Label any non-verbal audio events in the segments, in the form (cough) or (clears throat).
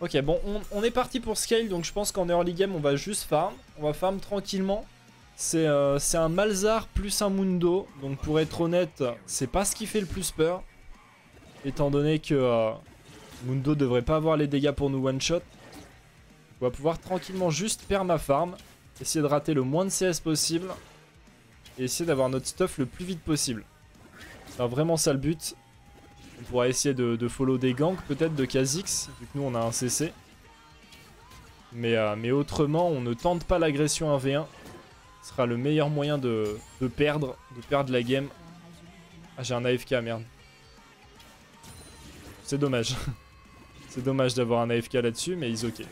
Ok, bon, on, est parti pour scale, donc je pense qu'en early game, on va juste farm. On va farm tranquillement. C'est euh, c'est un Malzar plus un Mundo, donc pour être honnête, c'est pas ce qui fait le plus peur. Étant donné que euh, Mundo devrait pas avoir les dégâts pour nous one-shot. On va pouvoir tranquillement juste perdre ma farm, essayer de rater le moins de CS possible, et essayer d'avoir notre stuff le plus vite possible. C'est vraiment ça le but. On pourra essayer de, follow des ganks peut-être de Kha'Zix, vu que nous on a un CC. Mais, euh, mais autrement, on ne tente pas l'agression 1v1. Ce sera le meilleur moyen de, de perdre, de perdre la game. Ah j'ai un AFK, merde. C'est dommage. (laughs) C'est dommage d'avoir un AFK là-dessus, mais ils ok.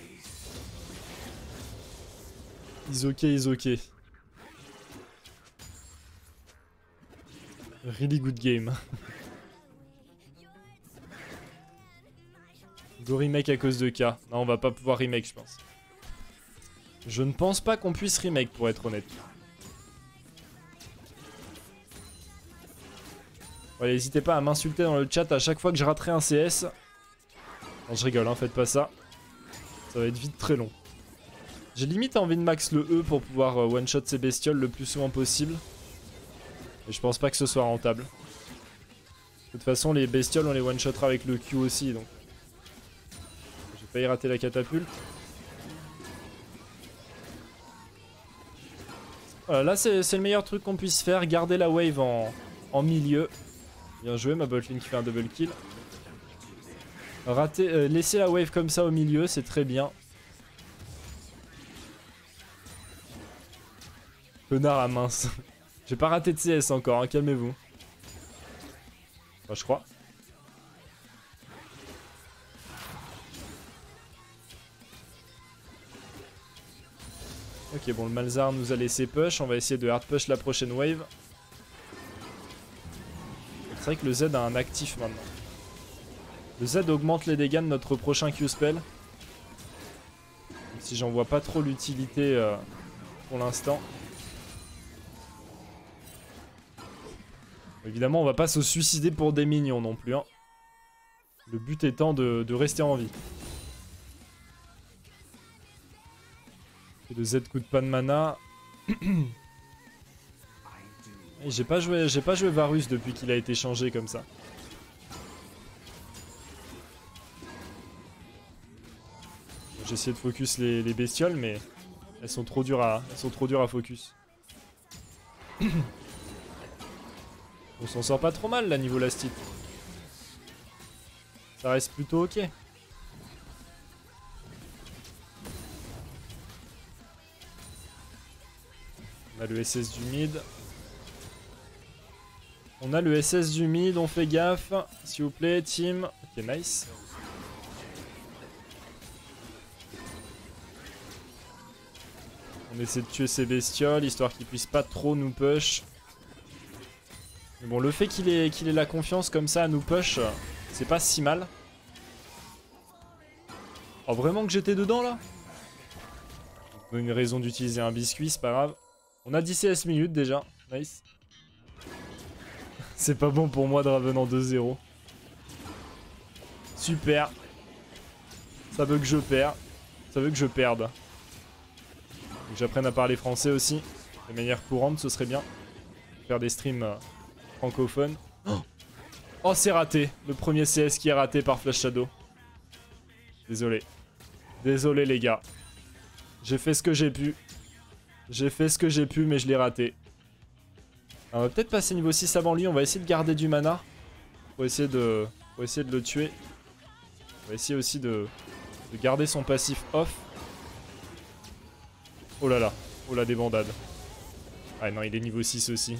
Ils ok, ils ok. Really good game. (laughs) Go remake à cause de K. Non, on va pas pouvoir remake, je pense. Je ne pense pas qu'on puisse remake, pour être honnête. Ouais, n'hésitez pas à m'insulter dans le chat à chaque fois que je raterai un CS. Non, je rigole, hein, faites pas ça. Ça va être vite très long. J'ai limite envie de max le E pour pouvoir euh, one-shot ces bestioles le plus souvent possible. Et je pense pas que ce soit rentable. De toute façon, les bestioles, on les one-shottera avec le Q aussi, donc... Failli rater la catapulte. Voilà, là, c'est le meilleur truc qu'on puisse faire. Garder la wave en, en milieu. Bien joué, ma botlane qui fait un double kill. Rater, euh, laisser la wave comme ça au milieu, c'est très bien. Connard à mince. (laughs) J'ai pas raté de CS encore, hein, calmez-vous. Je crois. Bon, le Malzar nous a laissé push. On va essayer de hard push la prochaine wave. C'est vrai que le Z a un actif maintenant. Le Z augmente les dégâts de notre prochain Q-spell. Même si j'en vois pas trop l'utilité euh, pour l'instant. Évidemment, on va pas se suicider pour des minions non plus. Hein. Le but étant de rester en vie. Le Z coûte pas de mana. (clears throat) J'ai pas joué, j'ai pas joué Varus depuis qu'il a été changé comme ça. J'ai essayé de focus les, les, bestioles, mais elles sont trop dures à, elles sont trop dures à focus. (clears throat) On s'en sort pas trop mal là niveau lastite. Ça reste plutôt ok. On a le SS du mid. On a le SS du mid, on fait gaffe. S'il vous plaît, team. Ok, nice. On essaie de tuer ces bestioles, histoire qu'ils puissent pas trop nous push. Mais bon, le fait qu'il ait, qu'il ait la confiance comme ça à nous push, c'est pas si mal. Oh, vraiment que j'étais dedans, là? Une raison d'utiliser un biscuit, c'est pas grave. On a 10 CS minutes, déjà. Nice. (laughs) c'est pas bon pour moi de Raven en 2-0. Super. Ça veut que je perds. Ça veut que je perde. Que j'apprenne à parler français aussi. De manière courante, ce serait bien. Faire des streams... Euh, francophone. (gasps) Oh, c'est raté. Le premier CS qui est raté par Flash Shadow. Désolé. Désolé, les gars. J'ai fait ce que j'ai pu. J'ai fait ce que j'ai pu, mais je l'ai raté. on va peut-être passer niveau 6 avant lui. On va essayer de garder du mana. Pour essayer de, essayer de le tuer. On va essayer aussi de, de garder son passif off. Oh là là. Oh là, des bandades. Ah non, il est niveau 6 aussi.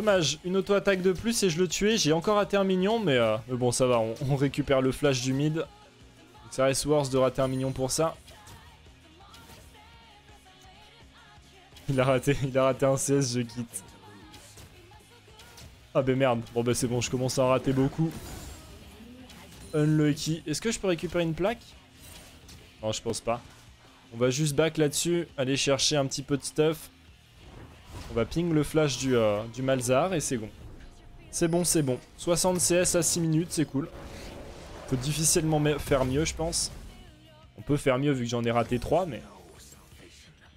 Dommage, une auto-attaque de plus et je le tuais. J'ai encore raté un mignon, mais, euh, bon, ça va. On, récupère le flash du mid. Ça reste worse de rater un mignon pour ça. Il a raté, il a raté un CS, je quitte. Ah bah merde. Bon bah c'est bon, je commence à en rater beaucoup. Unlucky. Est-ce que je peux récupérer une plaque? Non, je pense pas. On va juste back là-dessus, aller chercher un petit peu de stuff. On va ping le flash du, euh, du Malzar et c'est bon. C'est bon, c'est bon. 60 CS à 6 minutes, c'est cool. Faut difficilement faire mieux, je pense. On peut faire mieux vu que j'en ai raté 3, mais...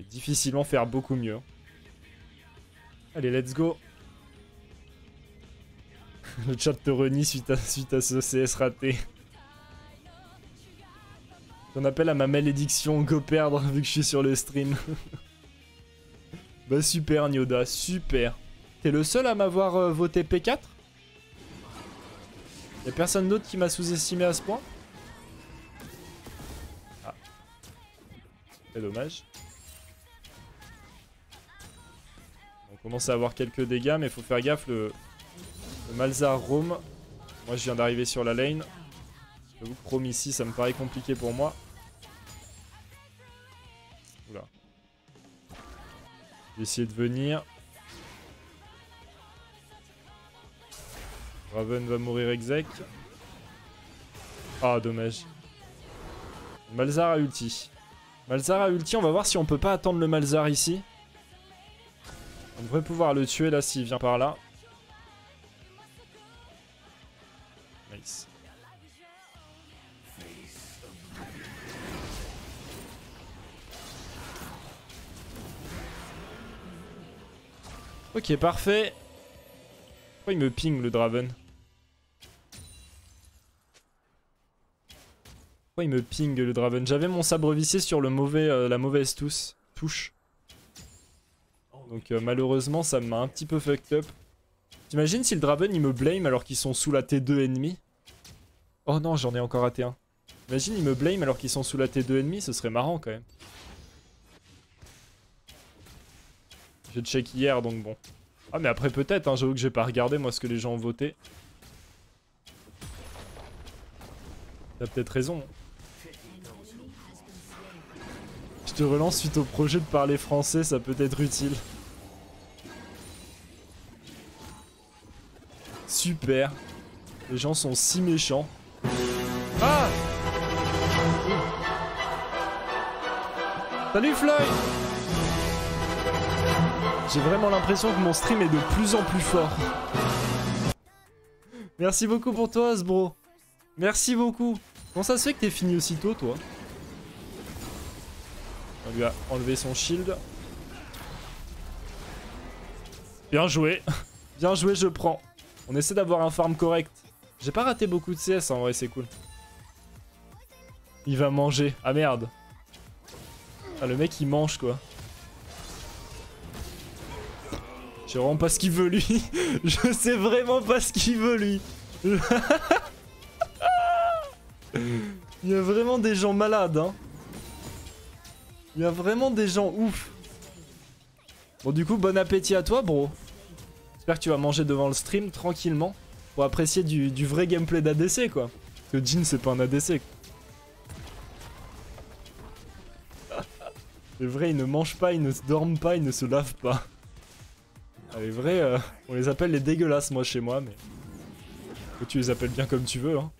difficilement faire beaucoup mieux. Allez, let's go. (laughs) le chat te renie suite à, suite à ce CS raté. J'en appelle à ma malédiction go perdre (laughs) vu que je suis sur le stream. (laughs) bah super Nyoda, super. T'es le seul à m'avoir euh, voté P4 Y'a personne d'autre qui m'a sous-estimé à ce point? Ah. C'est dommage. On commence à avoir quelques dégâts, mais faut faire gaffe, le, le Malzar roam. Moi je viens d'arriver sur la lane. J'avoue que roam ici, ça me paraît compliqué pour moi. Je vais essayer de venir. Raven va mourir exec. Ah, dommage. Malzar a ulti. Malzar a ulti, on va voir si on peut pas attendre le Malzar ici. On devrait pouvoir le tuer là s'il vient par là. Ok, parfait. Pourquoi il me ping le Draven Pourquoi il me ping le Draven J'avais mon sabre vissé sur le mauvais, euh, la mauvaise touche. Donc euh, malheureusement ça m'a un petit peu fucked up. T'imagines si le Draven il me blame alors qu'ils sont sous la T2 ennemie Oh non j'en ai encore raté un. Imagine il me blame alors qu'ils sont sous la T2 ennemie, ce serait marrant quand même. J'ai check hier donc bon. Ah mais après peut-être, hein, j'avoue que j'ai pas regardé moi ce que les gens ont voté. T'as peut-être raison. Je te relance suite au projet de parler français, ça peut être utile. Super. Les gens sont si méchants. Ah Salut Floyd J'ai vraiment l'impression que mon stream est de plus en plus fort. Merci beaucoup pour toi, Asbro. Merci beaucoup. Comment ça se fait que t'es fini aussitôt, toi? On lui a enlevé son shield. Bien joué. Bien joué, je prends. On essaie d'avoir un farm correct. J'ai pas raté beaucoup de CS en vrai, c'est cool. Il va manger. Ah merde. Ah le mec il mange quoi. Sais vraiment pas ce qu'il veut lui. (laughs) Je sais vraiment pas ce qu'il veut lui. (laughs) Il y a vraiment des gens malades hein. Il y a vraiment des gens ouf. Bon du coup, bon appétit à toi, bro. J'espère que tu vas manger devant le stream tranquillement pour apprécier du, vrai gameplay d'ADC, quoi. Parce que Jin, c'est pas un ADC. (laughs) C'est vrai, ils ne mangent pas, ils ne dorment pas, ils ne se lavent pas. Les vrais, euh, (laughs) on les appelle les dégueulasses, moi, chez moi, mais... Tu les appelles bien comme tu veux, hein.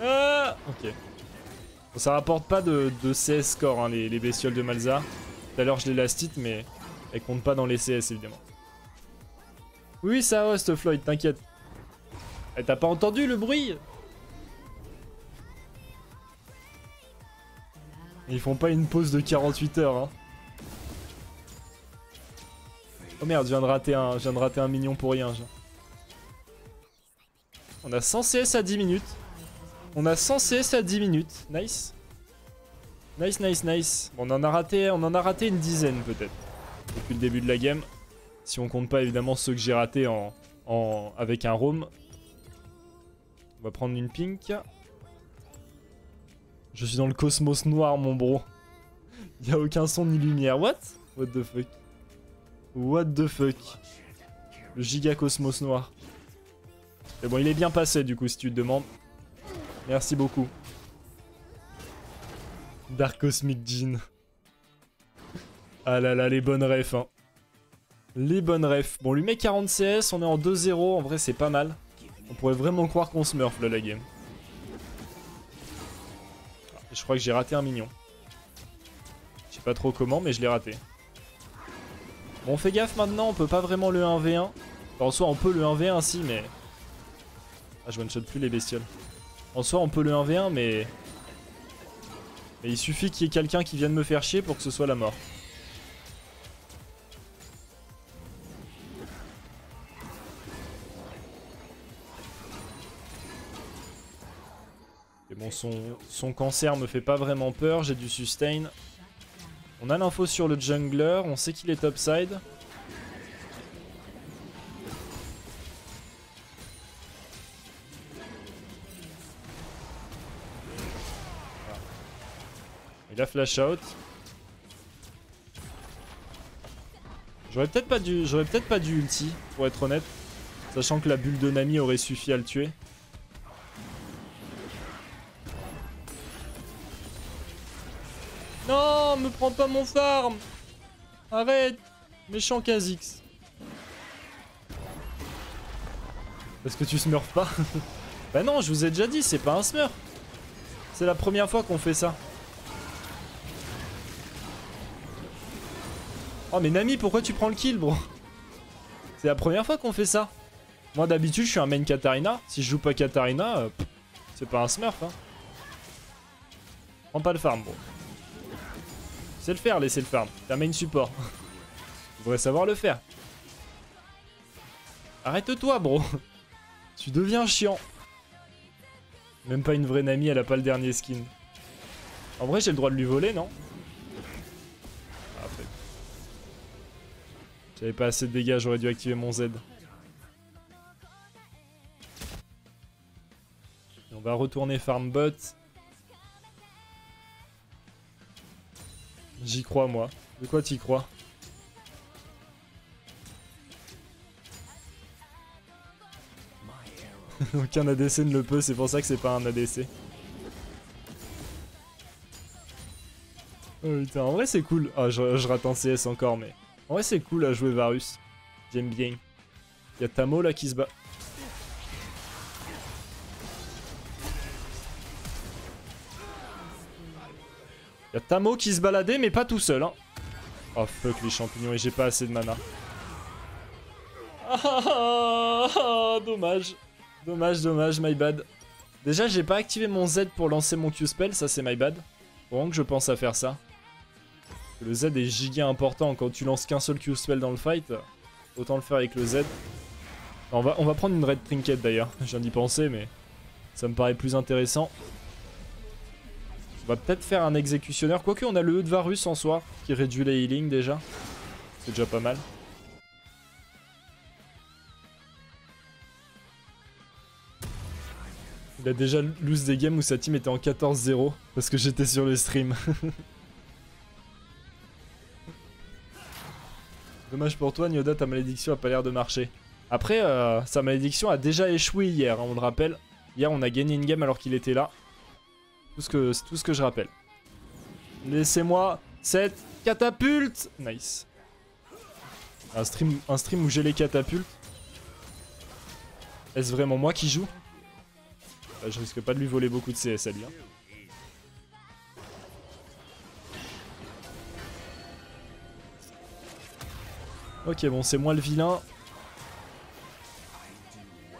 Ah Ok. ça rapporte pas de, CS score, hein, les, bestioles de Malza. Tout à l'heure, je les lastite, mais elles comptent pas dans les CS, évidemment. Oui, ça host, Floyd, t'inquiète. Eh, t'as pas entendu le bruit? Ils font pas une pause de 48 heures, hein. Oh merde, je viens de rater un, je de rater un mignon pour rien. On a 100 CS à 10 minutes. On a 100 CS à 10 minutes. Nice. Nice, nice, nice. on en a raté, on en a raté une dizaine peut-être. Depuis le début de la game. Si on compte pas évidemment ceux que j'ai ratés en, en, avec un roam. On va prendre une pink. Je suis dans le cosmos noir mon bro. Y a aucun son ni lumière. What? What the fuck? What the fuck? Le giga cosmos noir. Mais bon, il est bien passé du coup si tu te demandes. Merci beaucoup. Dark Cosmic Jean. Ah là là, les bonnes refs, hein. Les bonnes refs. Bon, on lui met 40 CS, on est en 2-0, en vrai c'est pas mal. On pourrait vraiment croire qu'on smurf là la game. Je crois que j'ai raté un mignon. Je sais pas trop comment, mais je l'ai raté. Bon, on fait gaffe maintenant, on peut pas vraiment le 1v1. Enfin, en soi, on peut le 1v1 si, mais... Ah, je one-shot plus les bestioles. En soi, on peut le 1v1, mais... Mais il suffit qu'il y ait quelqu'un qui vienne me faire chier pour que ce soit la mort. Bon, son, cancer me fait pas vraiment peur, j'ai du sustain. On a l'info sur le jungler, on sait qu'il est topside. Il a flash out. J'aurais peut-être pas j'aurais peut-être pas dû ulti, pour être honnête, sachant que la bulle de Nami aurait suffi à le tuer. Prends pas mon farm Arrête Méchant Kha'Zix. Parce que tu smurf pas (laughs) Bah non, je vous ai déjà dit, c'est pas un smurf. C'est la première fois qu'on fait ça. Oh mais Nami, pourquoi tu prends le kill, bro? (laughs) C'est la première fois qu'on fait ça. Moi d'habitude, je suis un main Katarina. Si je joue pas Katarina, euh, c'est pas un smurf. Hein. Prends pas le farm, bro. C'est le faire, laisser le farm. Un main support. tu devrais savoir le faire. Arrête-toi, bro. tu deviens chiant. Même pas une vraie Nami, elle a pas le dernier skin. En vrai, j'ai le droit de lui voler, non ah, J'avais pas assez de dégâts, j'aurais dû activer mon Z. on va retourner farm bot. J'y crois, moi. De quoi t'y crois (laughs) Aucun ADC ne le peut, c'est pour ça que c'est pas un ADC. Oh en vrai c'est cool. Ah, je, je, rate un CS encore, mais... En vrai c'est cool à jouer Varus. J'aime bien. Y'a Tamo là qui se bat. Y'a Tamo qui se baladait, mais pas tout seul. Hein. Oh fuck les champignons, et j'ai pas assez de mana. Ah, dommage. Dommage, dommage, my bad. Déjà, j'ai pas activé mon Z pour lancer mon Q-spell, ça c'est my bad. Bon que je pense à faire ça. Le Z est giga important, quand tu lances qu'un seul Q-spell dans le fight, autant le faire avec le Z. On va, on va prendre une Red Trinket d'ailleurs, (laughs) je viens d'y penser, mais ça me paraît plus intéressant. On va peut-être faire un exécutionneur. Quoique, on a le E de Varus en soi, qui réduit les healing déjà. C'est déjà pas mal. Il a déjà lose des games où sa team était en 14-0 parce que j'étais sur le stream. (laughs) Dommage pour toi, Nyoda, ta malédiction a pas l'air de marcher. Après, euh, sa malédiction a déjà échoué hier, hein, on le rappelle. Hier, on a gagné une game alors qu'il était là. Tout ce que, tout ce que je rappelle. Laissez-moi cette catapulte Nice. Un stream, un stream où j'ai les catapultes. Est-ce vraiment moi qui joue? Bah, Je risque pas de lui voler beaucoup de CS. Hein. Ok, bon, c'est moi le vilain.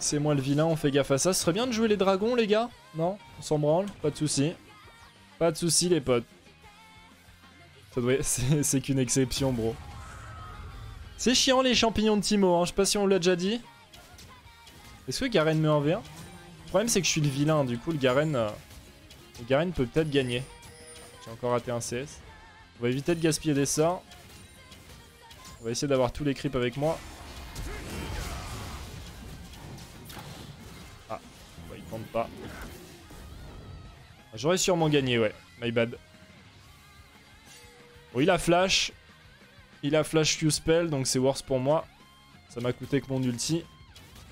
C'est moi le vilain, on fait gaffe à ça. Ce serait bien de jouer les dragons, les gars Non? On s'en branle? Pas de soucis. Pas de soucis, les potes. (laughs) C'est qu'une exception, bro. C'est chiant, les champignons de Timo. Hein. Je sais pas si on l'a déjà dit. Est-ce que Garen me en Le problème, c'est que je suis le vilain. Du coup, le Garen... Euh, le Garen peut peut-être gagner. J'ai encore raté un CS. On va éviter de gaspiller des sorts. On va essayer d'avoir tous les creeps avec moi. J'aurais sûrement gagné, ouais. My bad. Bon, il a flash. Il a flash Q-spell, donc c'est worse pour moi. Ça m'a coûté que mon ulti.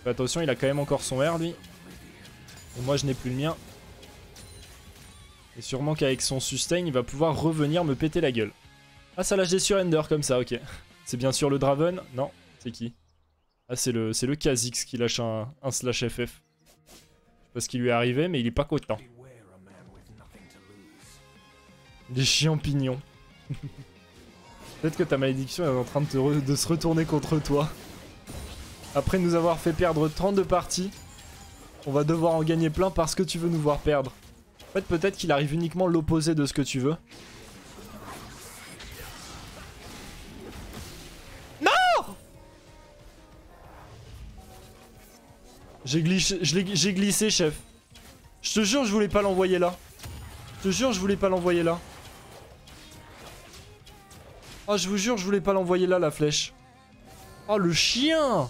Attention, il a quand même encore son R, lui. Et moi, je n'ai plus le mien. Et sûrement qu'avec son sustain, il va pouvoir revenir me péter la gueule. Ah, ça lâche des surrender comme ça, ok. (laughs) C'est bien sûr le Draven Non, c'est qui Ah, c'est le, le Kha'Zix qui lâche un, un slash FF. Je sais pas ce qui lui est arrivé, mais il est pas content. Des champignons. Peut-être que ta malédiction est en train de, se retourner contre toi. Après nous avoir fait perdre 32 parties, on va devoir en gagner plein parce que tu veux nous voir perdre. En fait, peut-être qu'il arrive uniquement l'opposé de ce que tu veux. Non j'ai glissé, chef. Je te jure, je voulais pas l'envoyer là. Je te jure, je voulais pas l'envoyer là. Oh, je vous jure, je voulais pas l'envoyer là, la flèche. Oh, le chien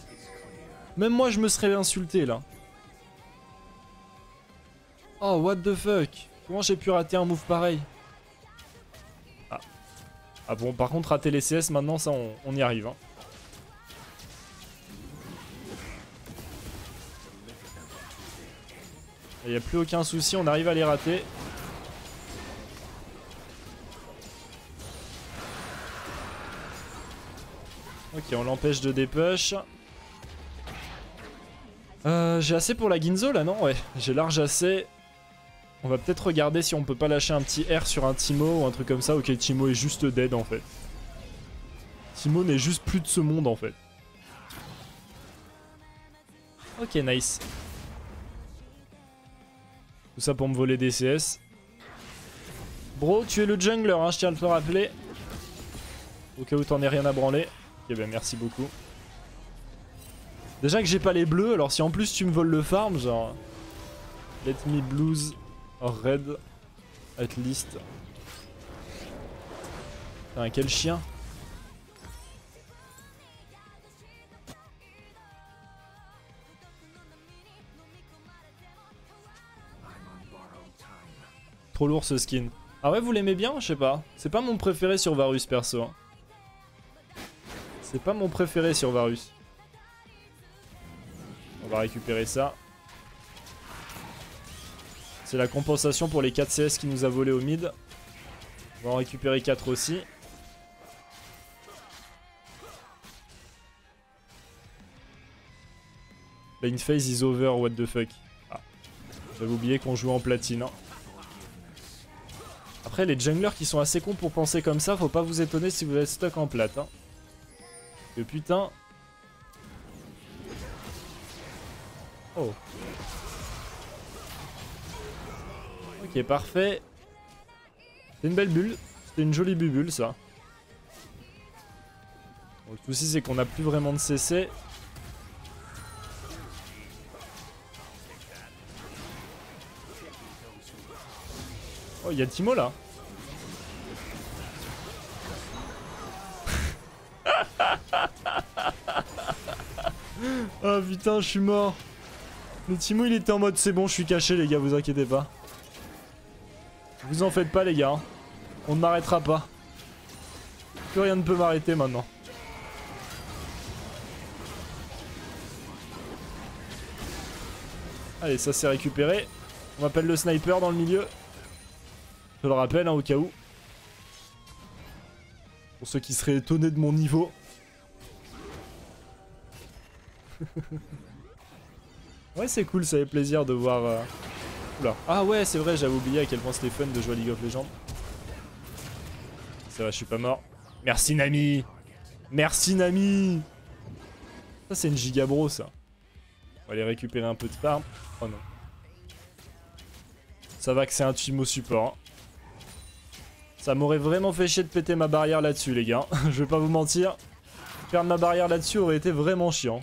Même moi, je me serais insulté, là. Oh, what the fuck Comment j'ai pu rater un move pareil ah. ah. bon, par contre, rater les CS, maintenant, ça, on, y arrive. Hein. Il n'y a plus aucun souci, on arrive à les rater. Ok, on l'empêche de dépush. Euh, j'ai assez pour la Ginzo là, non? Ouais, j'ai large assez. On va peut-être regarder si on peut pas lâcher un petit R sur un Timo ou un truc comme ça. Ok, Timo est juste dead en fait. Timo n'est juste plus de ce monde en fait. Ok, nice. Tout ça pour me voler des CS. Bro, tu es le jungler, hein, je tiens à te le rappeler. Au cas où t'en aies rien à branler. Ok, ben merci beaucoup. Déjà que j'ai pas les bleus, alors si en plus tu me voles le farm, genre... Let me blues red at least. Putain, quel chien Trop lourd ce skin. Ah ouais, vous l'aimez bien Je sais pas. C'est pas mon préféré sur Varus perso. Hein. C'est pas mon préféré sur Varus. On va récupérer ça. C'est la compensation pour les 4 CS qui nous a volé au mid. On va en récupérer 4 aussi. Lane phase is over, what the fuck. Ah. J'avais oublié qu'on jouait en platine. Hein. Après, les junglers qui sont assez cons pour penser comme ça, faut pas vous étonner si vous êtes stuck en plate. Hein. Que putain. Oh. Ok, parfait. C'est une belle bulle. C'était une jolie bubule, ça. le souci, c'est qu'on n'a plus vraiment de CC. Oh, il y a Timo, là. Oh putain, je suis mort. Le Timo il était en mode c'est bon, je suis caché les gars, vous inquiétez pas. Vous en faites pas les gars. Hein. On ne m'arrêtera pas. Plus rien ne peut m'arrêter maintenant. Allez, ça c'est récupéré. On m'appelle le sniper dans le milieu. Je le rappelle, hein, au cas où. Pour ceux qui seraient étonnés de mon niveau. (laughs) ouais, c'est cool, ça fait plaisir de voir... Euh, oula. Ah ouais, c'est vrai, j'avais oublié à quel point c'était fun de jouer à League of Legends. C'est vrai, je suis pas mort. Merci Nami Merci Nami Ça, c'est une gigabro, ça. On va aller récupérer un peu de farm. Oh non. Ça va que c'est un Timo support. Hein. Ça m'aurait vraiment fait chier de péter ma barrière là-dessus, les gars. (laughs) Je vais pas vous mentir. Perdre ma barrière là-dessus aurait été vraiment chiant.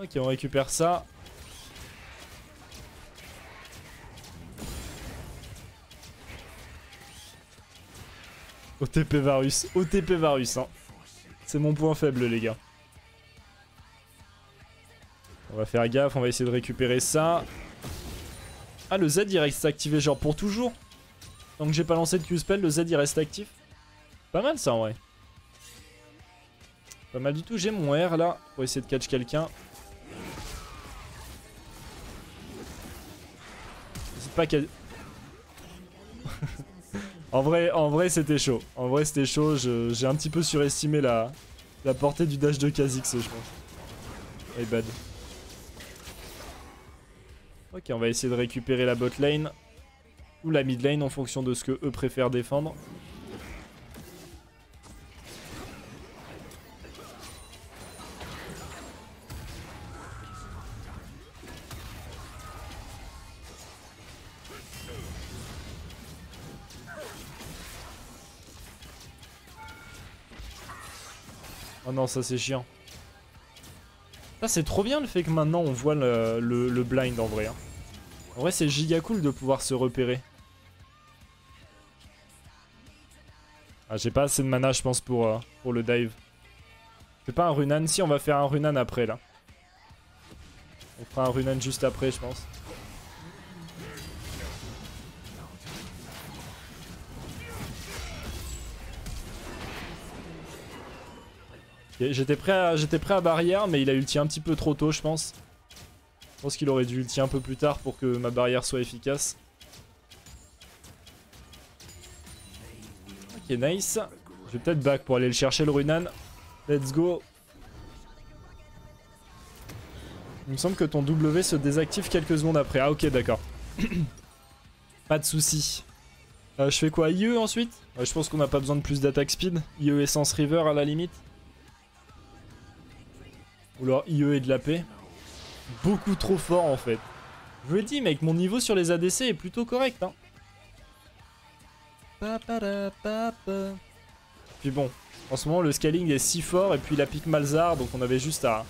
Ok, on récupère ça. OTP Varus. OTP Varus, hein. C'est mon point faible, les gars. On va faire gaffe, on va essayer de récupérer ça. Ah, le Z, il reste activé genre pour toujours Tant que j'ai pas lancé de Q-Spell, le Z, il reste actif. Pas mal, ça, en vrai. Pas mal du tout. J'ai mon R, là, pour essayer de catch quelqu'un. (laughs) En vrai, en vrai c'était chaud. En vrai c'était chaud. J'ai un petit peu surestimé la, la portée du dash de Kha'Zix, je pense. Bad. Ok, on va essayer de récupérer la bot lane. Ou la mid lane en fonction de ce que eux préfèrent défendre. Non, ça c'est chiant. Ça c'est trop bien le fait que maintenant on voit le, blind en vrai. Hein. En vrai c'est giga cool de pouvoir se repérer. Ah j'ai pas assez de mana je pense pour, euh, pour le dive. Fais pas un Runan, si on va faire un Runan après là. On fera un Runan juste après je pense. J'étais prêt, à, prêt à barrière, mais il a ulti un petit peu trop tôt, je pense. Je pense qu'il aurait dû ulti un peu plus tard pour que ma barrière soit efficace. Ok, nice. Je vais peut-être back pour aller le chercher, le Runan. Let's go. Il me semble que ton W se désactive quelques secondes après. Ah ok, d'accord. (coughs) Pas de soucis. Euh, je fais quoi? IE ensuite? Je pense qu'on n'a pas besoin de plus d'attaque speed. IE Essence River à la limite. Ou alors IE et de la paix. Beaucoup trop fort en fait. Je vous l'ai dit mec, mon niveau sur les ADC est plutôt correct. Hein. Puis bon, en ce moment le scaling est si fort et puis la pique Malzar, donc on avait juste à,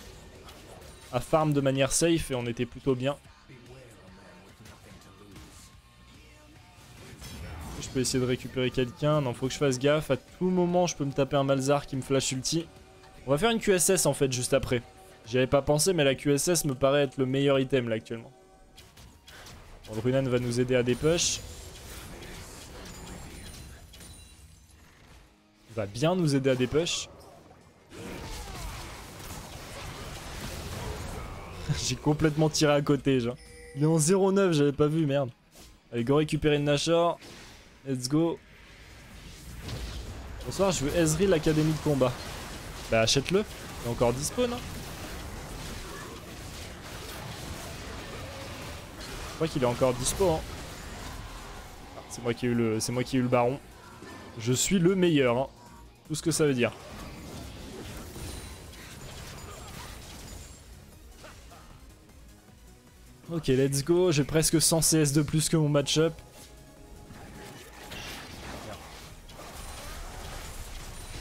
à farm de manière safe et on était plutôt bien. Je peux essayer de récupérer quelqu'un. Non, faut que je fasse gaffe. À tout moment, je peux me taper un Malzar qui me flash ulti. On va faire une QSS en fait juste après. J'y avais pas pensé, mais la QSS me paraît être le meilleur item là actuellement. Bon, va nous aider à des push. Va bien nous aider à des push. (laughs) J'ai complètement tiré à côté, genre. Il est en 0-9, j'avais pas vu, merde. Allez, go récupérer le Nashor. Let's go. Bonsoir, je veux Ezreal l'Académie de combat. Bah achète-le. Il est encore dispo, non? Crois qu'il est encore dispo. Hein. Ah, c'est moi qui ai eu le, moi qui ai eu le baron. Je suis le meilleur. Hein. Tout ce que ça veut dire. Ok, let's go. J'ai presque 100 CS de plus que mon match-up.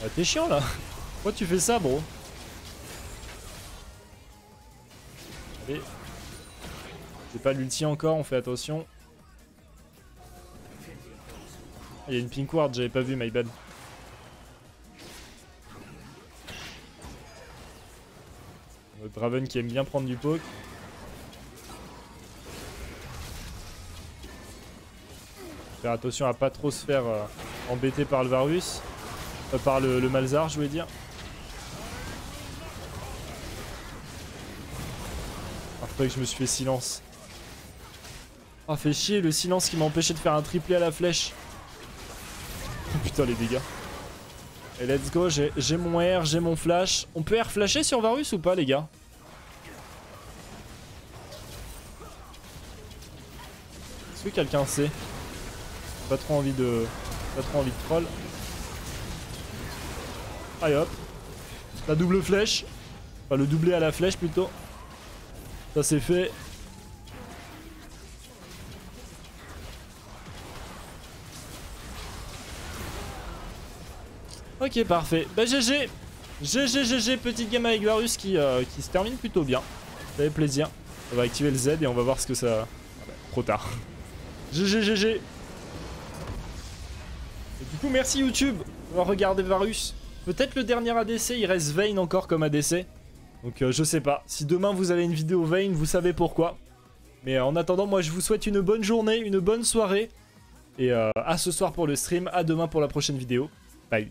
Ah, T'es chiant là. Pourquoi tu fais ça, bro? Allez, j'ai pas l'ulti encore, on fait attention. Il y a une pink ward, j'avais pas vu, my bad. Draven qui aime bien prendre du poke. Faire attention à pas trop se faire euh, embêter par le Varus. Euh, par le, le Malzar, je voulais dire. Après que je me suis fait silence. Ah, fait chier le silence qui m'a empêché de faire un triplé à la flèche. Oh, putain, les dégâts. Et let's go, j'ai mon R, j'ai mon flash. On peut R flasher sur Varus ou pas, les gars? Est-ce que quelqu'un sait? Pas trop envie de... Pas trop envie de troll. Allez hop. La double flèche. Enfin, le doublé à la flèche plutôt. Ça c'est fait. Ok, parfait. Bah GG GG, GG, petite game avec Varus qui, euh, qui se termine plutôt bien. Ça fait plaisir. On va activer le Z et on va voir ce que ça... Trop tard. GG, GG Et du coup, merci YouTube d'avoir regardé Varus. Peut-être le dernier ADC, il reste Vayne encore comme ADC. Donc euh, je sais pas. Si demain vous avez une vidéo Vayne, vous savez pourquoi. Mais euh, en attendant, moi je vous souhaite une bonne journée, une bonne soirée. Et à ce soir pour le stream, à demain pour la prochaine vidéo.